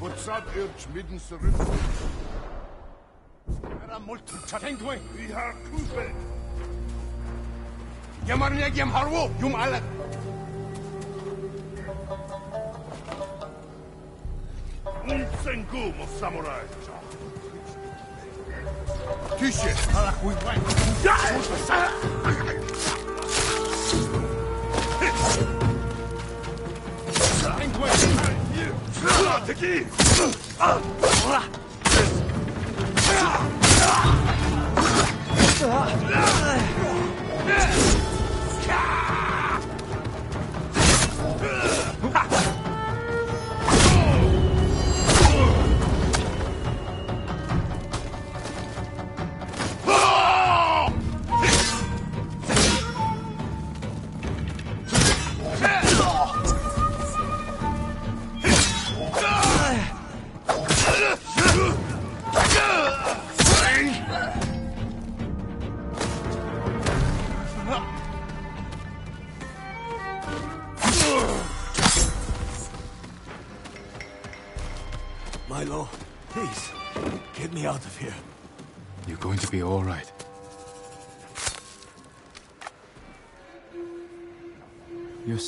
Fortsatt urge midden serut. Era molto tatengwe. Vi har kuspel. Yamarnya yam harwo yum alat. Unsengu mo samurai. Tishe, ala kui wai. Teki! 啊啊啊啊啊啊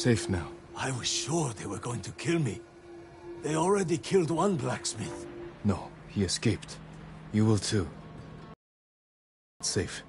safe now. I was sure they were going to kill me. They already killed one blacksmith. No, he escaped. You will too. Safe.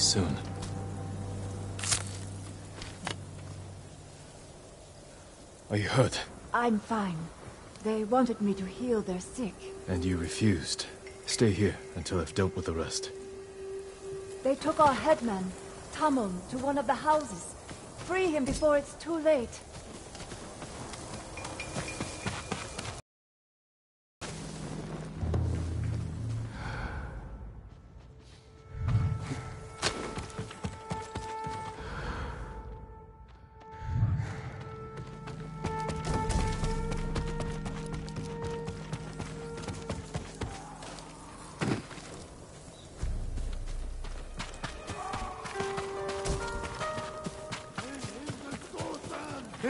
Soon. Are you hurt? I'm fine. They wanted me to heal their sick. And you refused. Stay here until I've dealt with the rest. They took our headman, Tamon, to one of the houses. Free him before it's too late.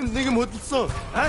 Энд нэг юм хөдөлсөн. Аа?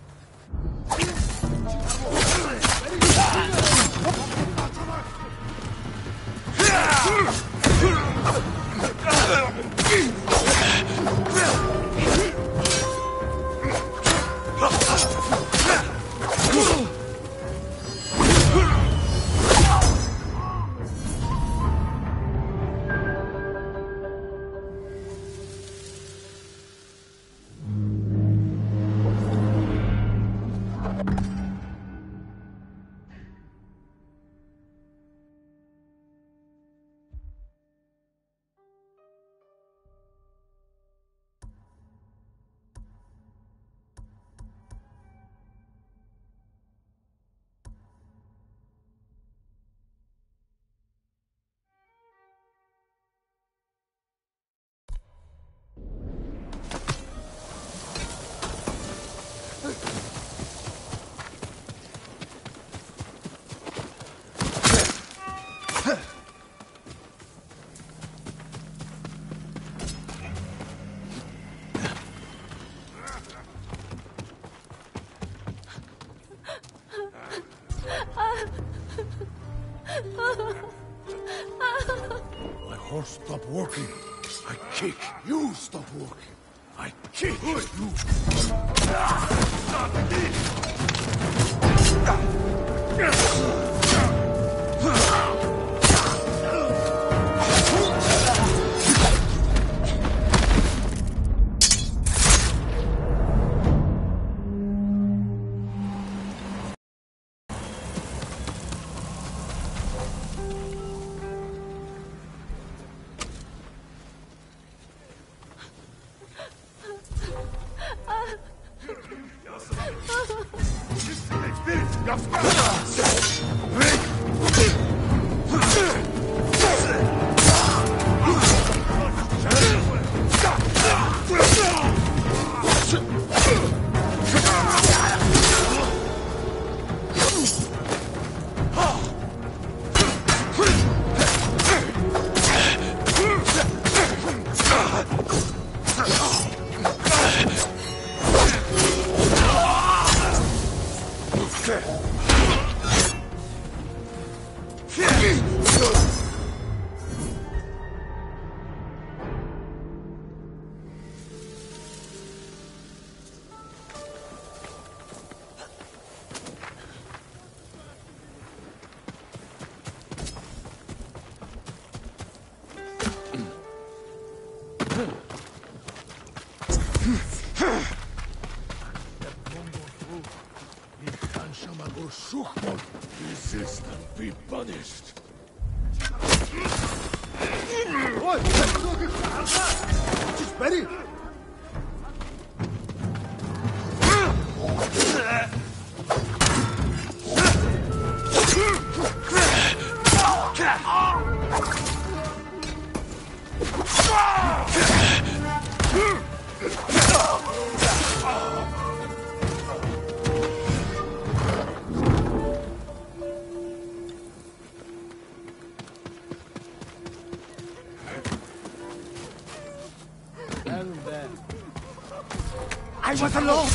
stop. I kick. You stop walking. I kick. You. Resist and be punished. Just ready. I was alone.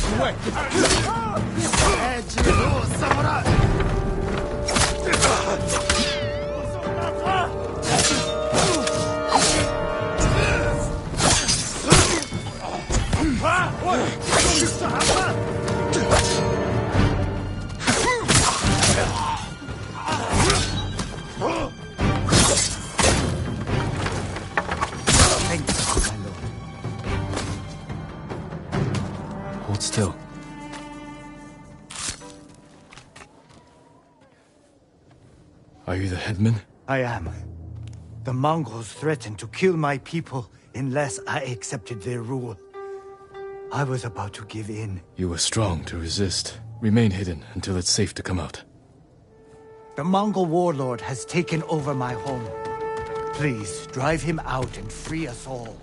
Edgy, oh, samurai. Thanks, headman? I am. The Mongols threatened to kill my people unless I accepted their rule. I was about to give in. You were strong to resist. Remain hidden until it's safe to come out. The Mongol warlord has taken over my home. Please, drive him out and free us all.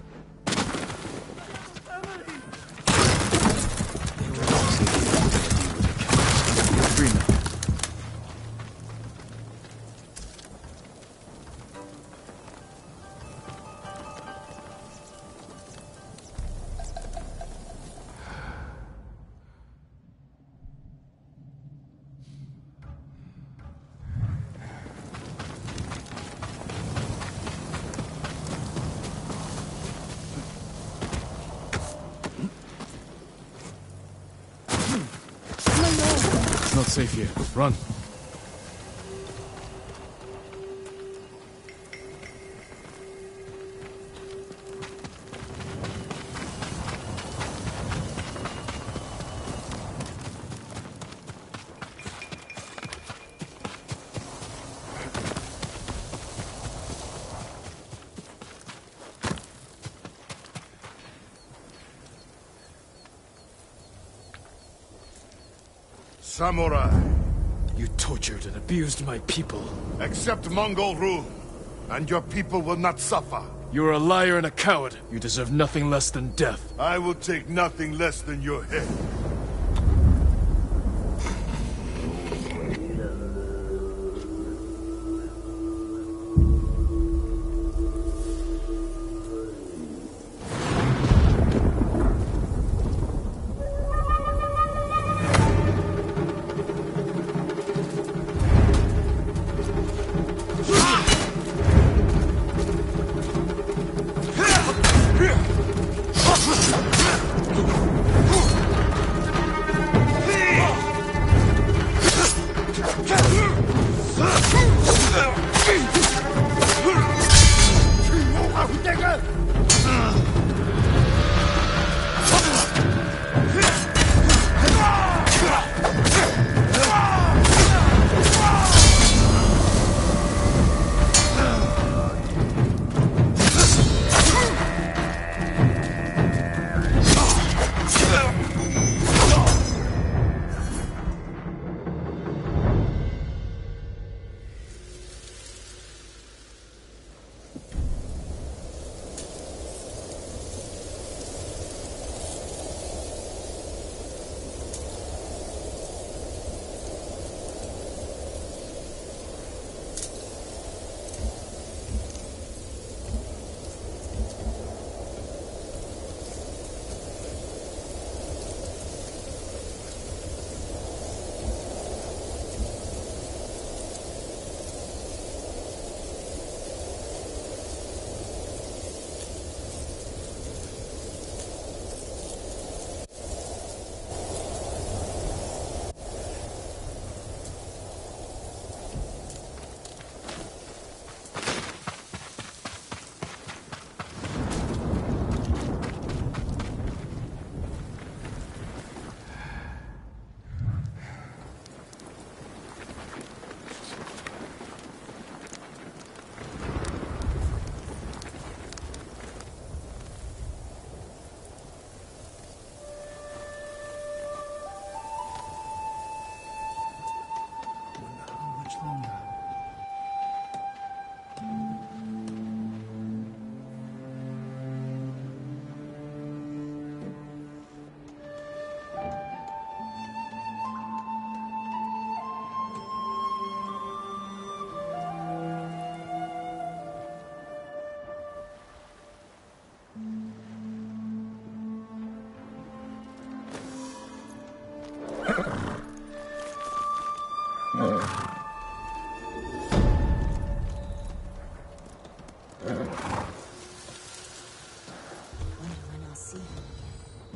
Not safe here. Run. Samurai, You tortured and abused my people. accept Mongol rule, and your people will not suffer. You're a liar and a coward. You deserve nothing less than death. I will take nothing less than your head.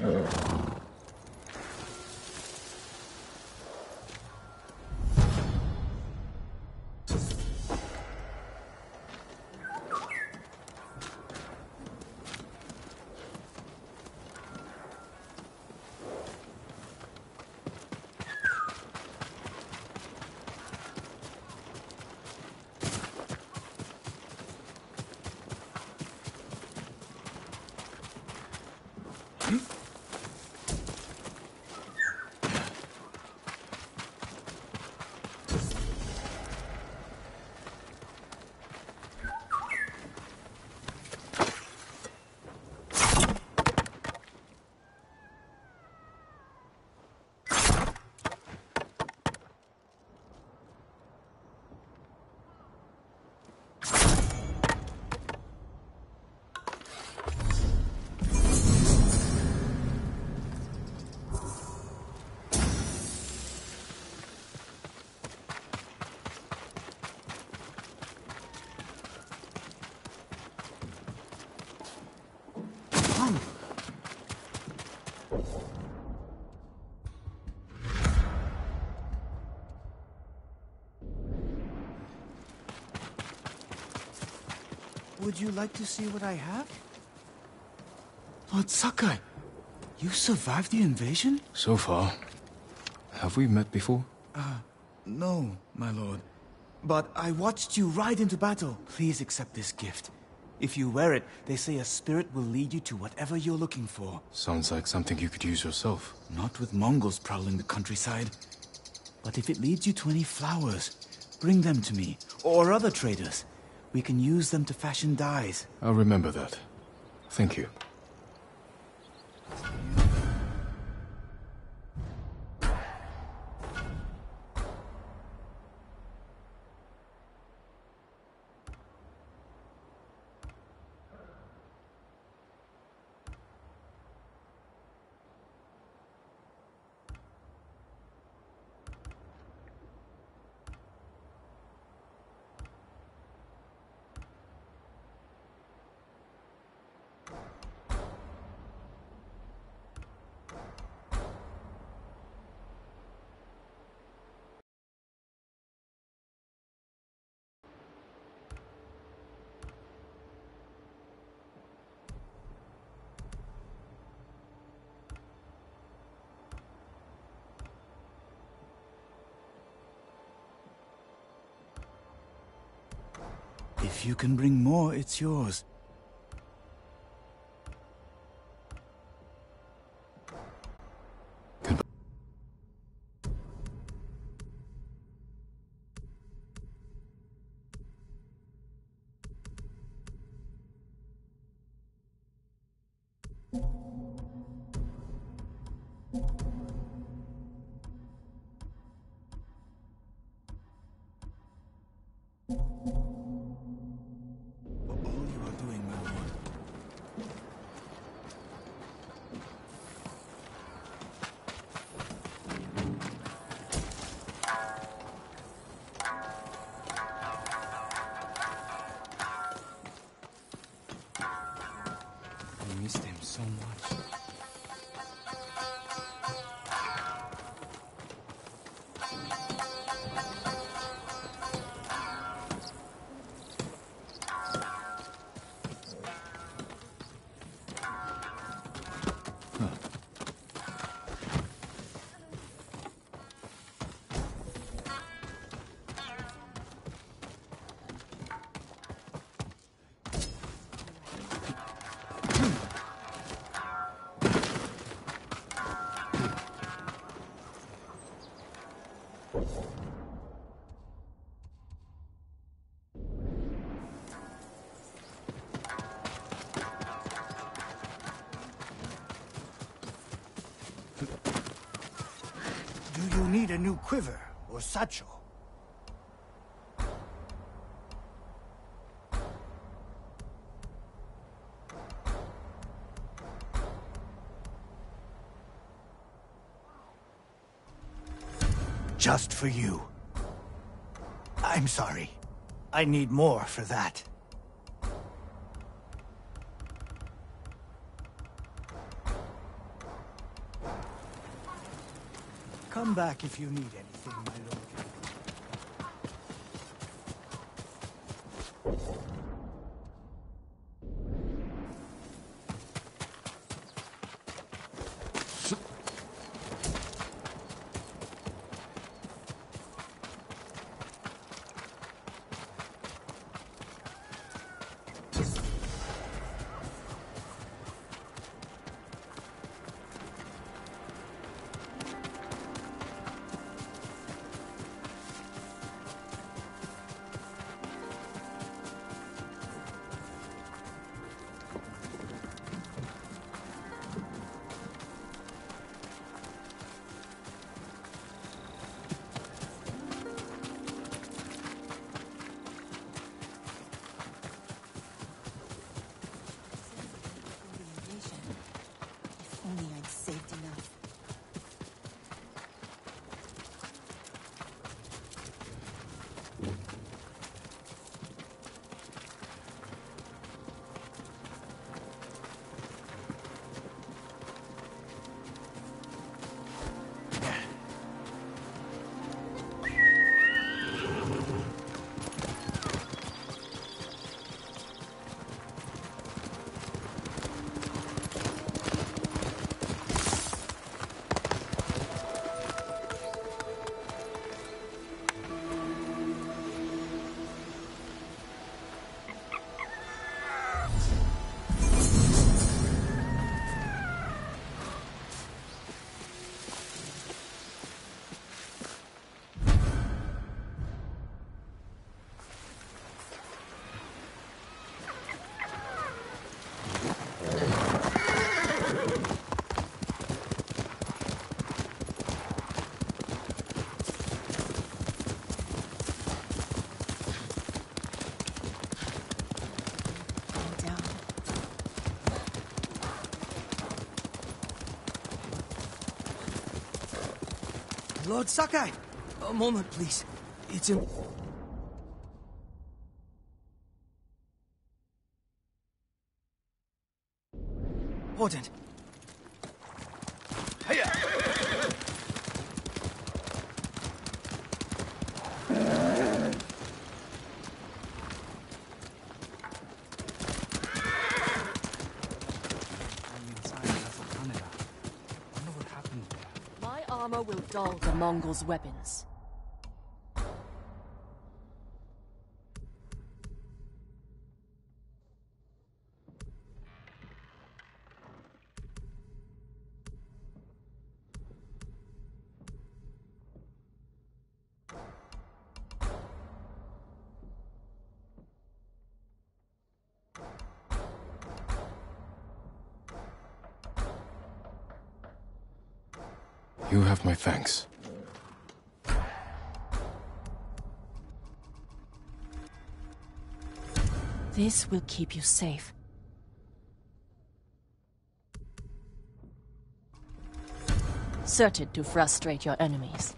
Him. Would you like to see what I have? Lord Sakai, you survived the invasion? So far. Have we met before? Uh, no, my lord. But I watched you ride into battle. Please accept this gift. If you wear it, they say a spirit will lead you to whatever you're looking for. Sounds like something you could use yourself. Not with Mongols prowling the countryside. But if it leads you to any flowers, bring them to me, or other traders. We can use them to fashion dyes. I'll remember that. Thank you. If you can bring more, it's yours. Missed him so much. You need a new quiver or satchel? Just for you. I'm sorry. I need more for that. Back if you need anything, my lord. Lord Sakai! A moment, please. It's in... Important. My armor will dull the Mongols' weapons. You have my thanks. This will keep you safe. Certain to frustrate your enemies.